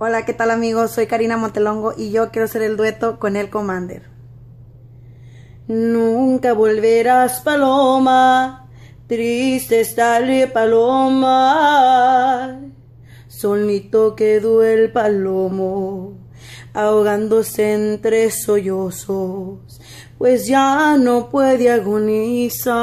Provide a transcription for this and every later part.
Hola, ¿qué tal amigos? Soy Karina Montelongo y yo quiero ser el dueto con el Commander. Nunca volverás, paloma, triste estaré, paloma. Solito quedó el palomo, ahogándose entre sollozos, pues ya no puede agonizar.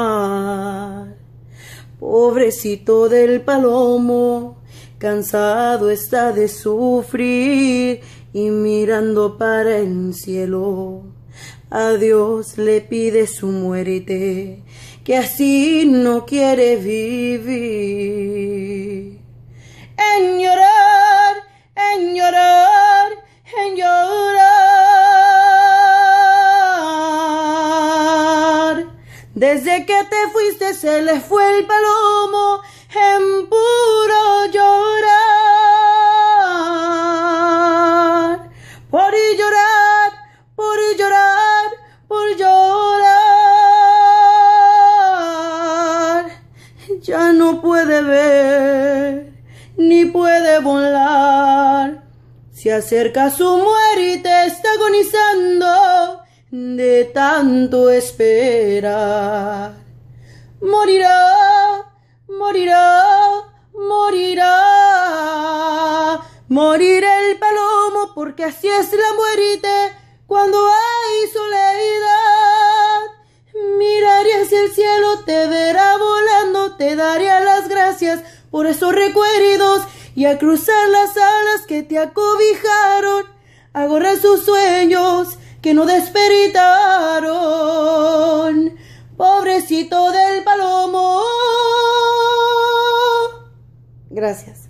Pobrecito del palomo, cansado está de sufrir y mirando para el cielo. A Dios le pide su muerte, que así no quiere vivir. En llorar, en llorar, en llorar. Desde que te fuiste se le fue el palomo no puede ver, ni puede volar. Se acerca su muerte, está agonizando de tanto esperar. Morirá, morirá, morirá. Morirá el palomo porque así es la muerte cuando hay soledad. Miraré hacia el cielo, te por esos recuerdos y a cruzar las alas que te acobijaron, agarrar sus sueños que no despertaron. Pobrecito del palomo. Gracias.